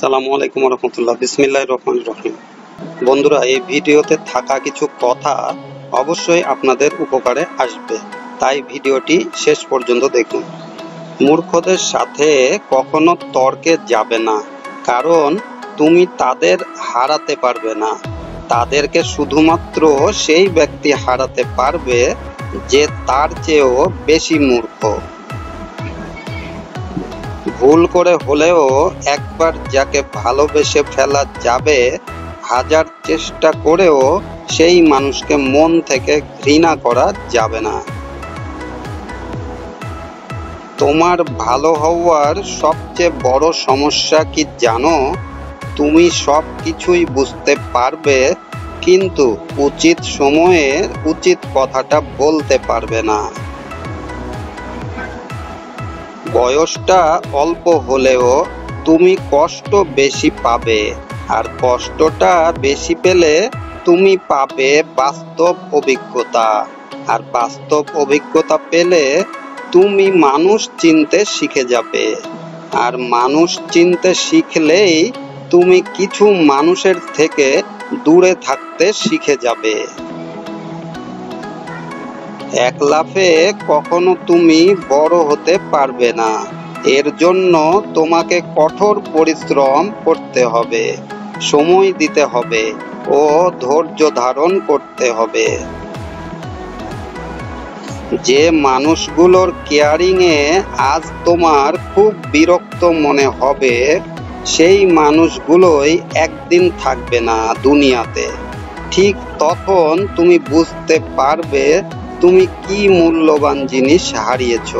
সালামু আলাইকুম রহমতুল্লাহ। বিসমিল্লাহ রহমান রহিম। বন্ধুরা, এই ভিডিওতে থাকা কিছু কথা অবশ্যই আপনাদের উপকারে আসবে। তাই ভিডিওটি শেষ পর্যন্ত দেখুন। মূর্খদের সাথে কখনো তর্কে যাবে না, কারণ তুমি তাদের হারাতে পারবে না। তাদেরকে শুধুমাত্র সেই ব্যক্তি হারাতে পারবে যে তার চেয়েও বেশি মূর্খ। ভুল করে হলেও একবার যাকে ভালোবেসে ফেলা যাবে, হাজার চেষ্টা করেও সেই মানুষকে মন থেকে ঘৃণা করা যাবে না। তোমার ভালো হওয়ার সবচেয়ে বড় সমস্যা কি জানো? তুমি সব কিছুই বুঝতে পারবে, কিন্তু উচিত সময়ে উচিত কথাটা বলতে পারবে না। বয়সটা অল্প হলেও তুমি কষ্ট বেশি পাবে। আর কষ্টটা বেশি পেলে তুমি পাবে বাস্তব অভিজ্ঞতা। আর বাস্তব অভিজ্ঞতা পেলে তুমি মানুষ চিনতে শিখে যাবে। আর মানুষ চিনতে শিখলেই তুমি কিছু মানুষের থেকে দূরে থাকতে শিখে যাবে। এক লাফে কখনো তুমি বড় হতে পারবে না। এর জন্য তোমাকে কঠোর পরিশ্রম করতে হবে, সময় দিতে হবে ও ধৈর্য ধারণ করতে হবে। যে মানুষগুলোর কেয়ারিং এ আজ তোমার খুব বিরক্ত মনে হবে, সেই মানুষগুলোই একদিন থাকবে না দুনিয়াতে। ঠিক তখন তুমি বুঝতে পারবে তুমি কি মূল্যবান জিনিস হারিয়েছ?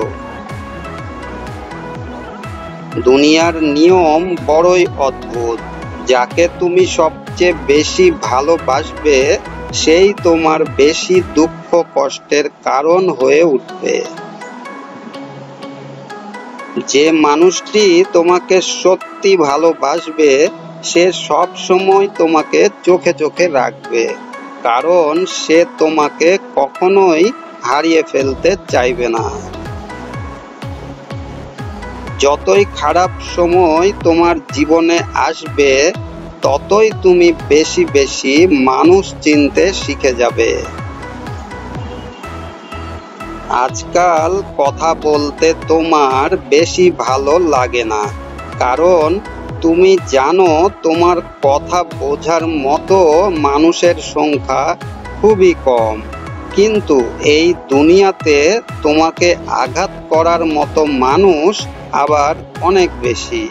দুনিয়ার নিয়ম বড়ই অদ্ভুত। যাকে তুমি সবচেয়ে বেশি ভালোবাসবে, সেই তোমার বেশি দুঃখ কষ্টের কারণ হয়ে উঠবে। যে মানুষটি তোমাকে সত্যি ভালোবাসবে, সে সব সময় তোমাকে চোখে চোখে রাখবে। কারণ সে তোমাকে কখনোই হারিয়ে ফেলতে চাইবে না। যতই খারাপ সময় তোমার জীবনে আসবে, ততই তুমি বেশি বেশি মানুষ চিনতে শিখে যাবে। আজকাল কথা বলতে তোমার বেশি ভালো লাগে না, কারণ তুমি জানো তোমার কথা বোঝার মতো মানুষের সংখ্যা খুবই কম। কিন্তু এই দুনিয়াতে তোমাকে আঘাত করার মতো মানুষ আবার অনেক বেশি।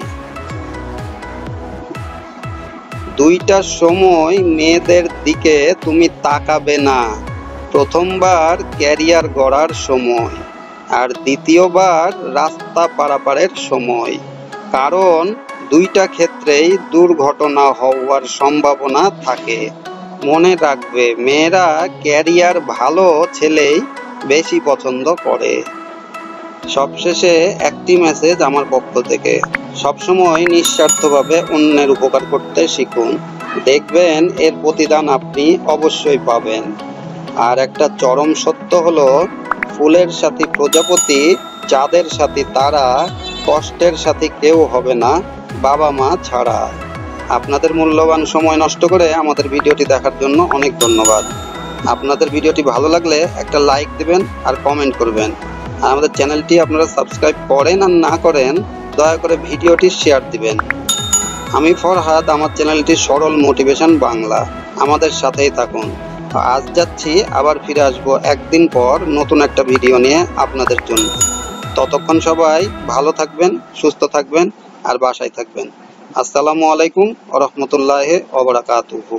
দুইটা সময় মেয়েদের দিকে তুমি তাকাবে না। প্রথমবার ক্যারিয়ার গড়ার সময় আর দ্বিতীয়বার রাস্তা পারাপারের সময়। কারণ দুইটা ক্ষেত্রেই দুর্ঘটনা হওয়ার সম্ভাবনা থাকে। মনে রাখবে, মেয়েরা ক্যারিয়ার ভালো ছেলেই বেশি পছন্দ করে। সবশেষে একটি মেসেজ আমার পক্ষ থেকে। সবসময় নিঃস্বার্থভাবে অন্যের উপকার করতে শিখুন। দেখবেন এর প্রতিদান আপনি অবশ্যই পাবেন। আর একটা চরম সত্য হলো, ফুলের সাথে প্রজাপতি, চাঁদের সাথে তারা, কষ্টের সাথে কেউ হবে না। বাবা মা ছাড়া। আপনাদের মূল্যবান সময় নষ্ট করে আমাদের ভিডিওটি দেখার জন্য অনেক ধন্যবাদ। আপনাদের ভিডিওটি ভালো লাগলে একটা লাইক দেবেন আর কমেন্ট করবেন। আর আমাদের চ্যানেলটি আপনারা সাবস্ক্রাইব করেন আর না করেন, দয়া করে ভিডিওটি শেয়ার দিবেন। আমি ফরহাদ, আমার চ্যানেলটি সরল মোটিভেশন বাংলা। আমাদের সাথেই থাকুন। আজ যাচ্ছি, আবার ফিরে আসব একদিন পর নতুন একটা ভিডিও নিয়ে আপনাদের জন্য। ততক্ষণ সবাই ভালো থাকবেন, সুস্থ থাকবেন। আর বাসায় থাকবেন। আসসালামু আলাইকুম রহমতুল্লাহ ওবরাকাতুহু